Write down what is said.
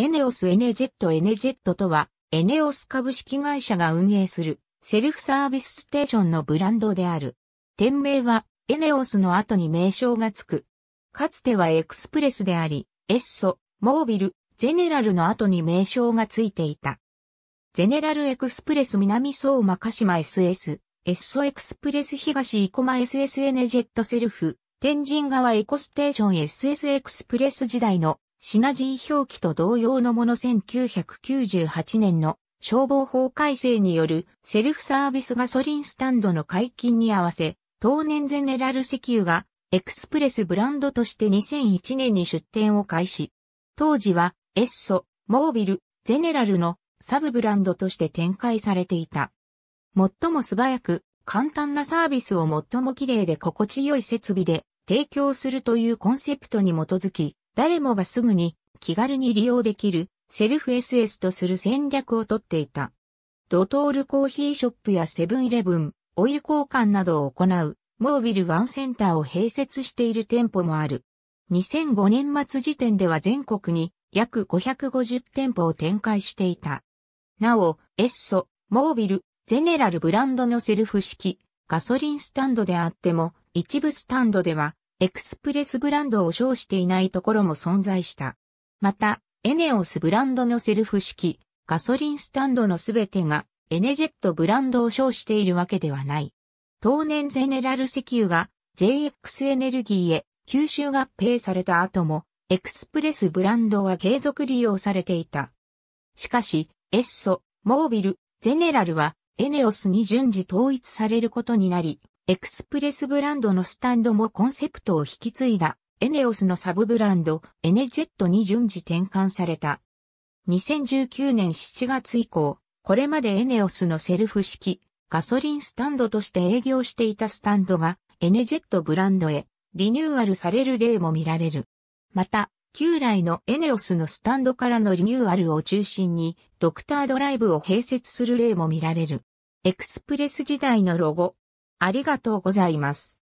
エネオスエネジェットエネジェットとは、エネオス株式会社が運営するセルフサービスステーションのブランドである。店名はエネオスの後に名称がつく。かつてはエクスプレスであり、エッソ、モービル、ゼネラルの後に名称がついていた。ゼネラルエクスプレス南相馬鹿島 SS、エッソエクスプレス東生駒 SS エネジェットセルフ、天神川エコステーション SS エクスプレス時代のシナジー表記と同様のもの1998年の消防法改正によるセルフサービスガソリンスタンドの解禁に合わせ、当年ゼネラル石油がエクスプレスブランドとして2001年に出店を開始。当時はエッソ、モービル、ゼネラルのサブブランドとして展開されていた。最も素早く簡単なサービスを最も綺麗で心地よい設備で提供するというコンセプトに基づき、誰もがすぐに気軽に利用できるセルフ SS とする戦略をとっていた。ドトールコーヒーショップやセブンイレブン、オイル交換などを行う、モービルワンセンターを併設している店舗もある。2005年末時点では全国に約550店舗を展開していた。なお、エッソ、モービル、ゼネラルブランドのセルフ式、ガソリンスタンドであっても、一部スタンドでは、エクスプレスブランドを称していないところも存在した。また、エネオスブランドのセルフ式、ガソリンスタンドのすべてが、エネジェットブランドを称しているわけではない。当年ゼネラル石油が JX エネルギーへ吸収合併された後も、エクスプレスブランドは継続利用されていた。しかし、エッソ、モービル、ゼネラルはエネオスに順次統一されることになり、エクスプレスブランドのスタンドもコンセプトを引き継いだエネオスのサブブランドエネジェットに順次転換された。2019年7月以降、これまでエネオスのセルフ式ガソリンスタンドとして営業していたスタンドがエネジェットブランドへリニューアルされる例も見られる。また、旧来のエネオスのスタンドからのリニューアルを中心に、ドクタードライブを併設する例も見られる。エクスプレス時代のロゴ。ありがとうございます。